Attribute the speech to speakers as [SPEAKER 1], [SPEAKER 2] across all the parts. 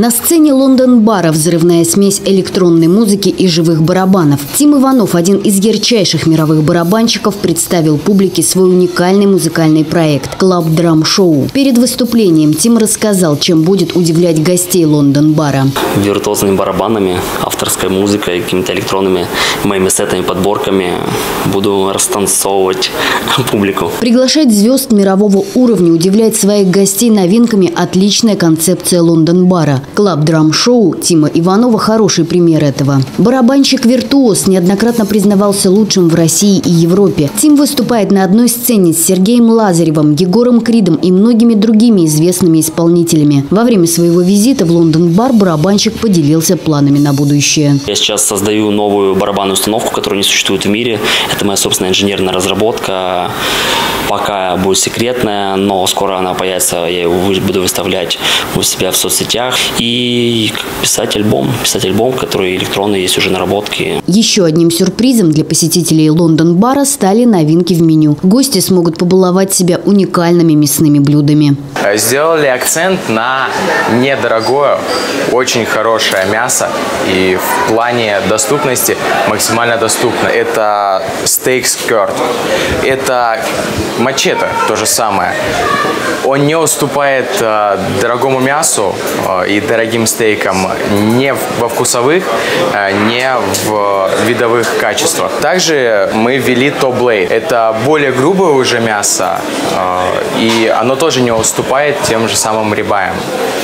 [SPEAKER 1] На сцене Лондон-бара взрывная смесь электронной музыки и живых барабанов. Тим Иванов, один из ярчайших мировых барабанщиков, представил публике свой уникальный музыкальный проект «Club Drum Show». Перед выступлением Тим рассказал, чем будет удивлять гостей Лондон-бара.
[SPEAKER 2] Виртуозными барабанами, авторской музыкой, какими-то электронными моими сетами, подборками буду растанцовывать публику.
[SPEAKER 1] Приглашать звезд мирового уровня, удивлять своих гостей новинками – отличная концепция Лондон-бара. Club Drum Show Тима Иванова – хороший пример этого. Барабанщик-виртуоз неоднократно признавался лучшим в России и Европе. Тим выступает на одной сцене с Сергеем Лазаревым, Егором Кридом и многими другими известными исполнителями. Во время своего визита в Лондон-бар барабанщик поделился планами на будущее.
[SPEAKER 2] Я сейчас создаю новую барабанную установку, которая не существует в мире. Это моя собственная инженерная разработка. Пока будет секретная, но скоро она появится. Я ее буду выставлять у себя в соцсетях. И писать альбом. Писать альбом, который электронный, есть уже наработки.
[SPEAKER 1] Еще одним сюрпризом для посетителей Лондон-бара стали новинки в меню. Гости смогут побаловать себя уникальными мясными блюдами.
[SPEAKER 3] Сделали акцент на недорогое, очень хорошее мясо. И в плане доступности максимально доступно. Это стейк скерт. Это мачете, то же самое. Он не уступает э, дорогому мясу э, и дорогим стейкам не во вкусовых, э, не в видовых качествах. Также мы ввели топ-блейд. Это более грубое уже мясо, э, и оно тоже не уступает тем же самым рибаям,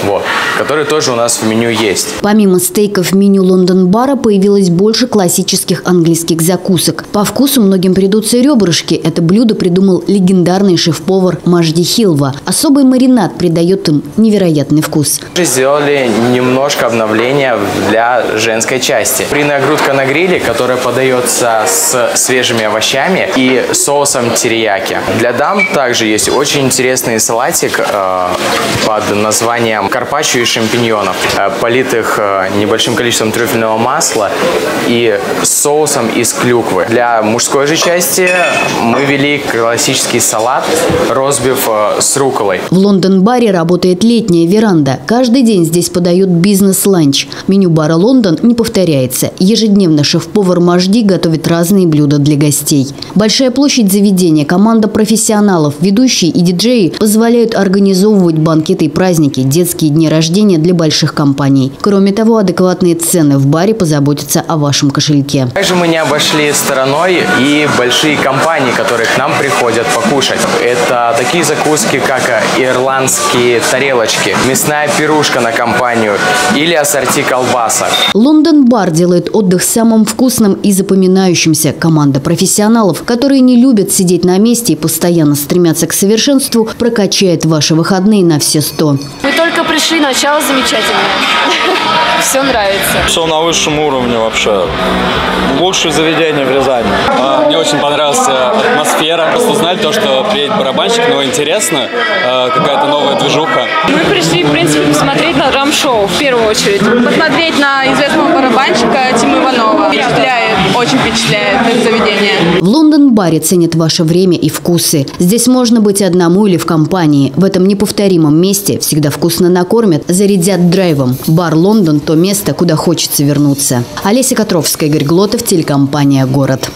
[SPEAKER 3] вот, которые тоже у нас в меню есть.
[SPEAKER 1] Помимо стейков в меню Лондон-бара появилось больше классических английских закусок. По вкусу многим придутся ребрышки. Это блюдо придумал легендарный шеф-повар Мажди Хилва. Особый маринад придает им невероятный вкус.
[SPEAKER 3] Сделали немножко обновления для женской части. Куриная грудка на гриле, которая подается с свежими овощами и соусом терияки. Для дам также есть очень интересный салатик э, под названием карпаччо из шампиньонов, э, политых э, небольшим количеством трюфельного масла и соусом из клюквы. Для мужской же части мы ввели классический салат розбив э, с руколой.
[SPEAKER 1] В Лондон-баре работает летняя веранда. Каждый день здесь подают бизнес-ланч. Меню бара «Лондон» не повторяется. Ежедневно шеф-повар Мажди готовит разные блюда для гостей. Большая площадь заведения, команда профессионалов, ведущие и диджеи позволяют организовывать банкеты и праздники, детские дни рождения для больших компаний. Кроме того, адекватные цены в баре позаботятся о вашем кошельке.
[SPEAKER 3] Также мы не обошли стороной и большие компании, которые к нам приходят покушать. Это такие закуски, как ирландские тарелочки, мясная пирушка на компанию или ассорти колбасок.
[SPEAKER 1] Лондон-бар делает отдых самым вкусным и запоминающимся. Команда профессионалов, которые не любят сидеть на месте и постоянно стремятся к совершенству, прокачает ваши выходные на все сто.
[SPEAKER 4] Мы только пришли, начало замечательное. Все нравится.
[SPEAKER 5] Все на высшем уровне вообще. Лучшее заведение в Рязани.
[SPEAKER 6] А, Мне очень понравилась э, атмосфера. Просто узнали то, что приедет барабанщик, но интересно, э, какая-то новая движуха.
[SPEAKER 4] Мы пришли, в принципе, драм-шоу в первую очередь. Посмотреть на известного барабанщика Тима Иванова. Впечатляет, очень впечатляет это заведение.
[SPEAKER 1] В Лондон-баре ценят ваше время и вкусы. Здесь можно быть одному или в компании. В этом неповторимом месте всегда вкусно накормят, зарядят драйвом. Бар «Лондон» – то место, куда хочется вернуться. Олеся Котровская, Игорь Глотов, телекомпания «Город».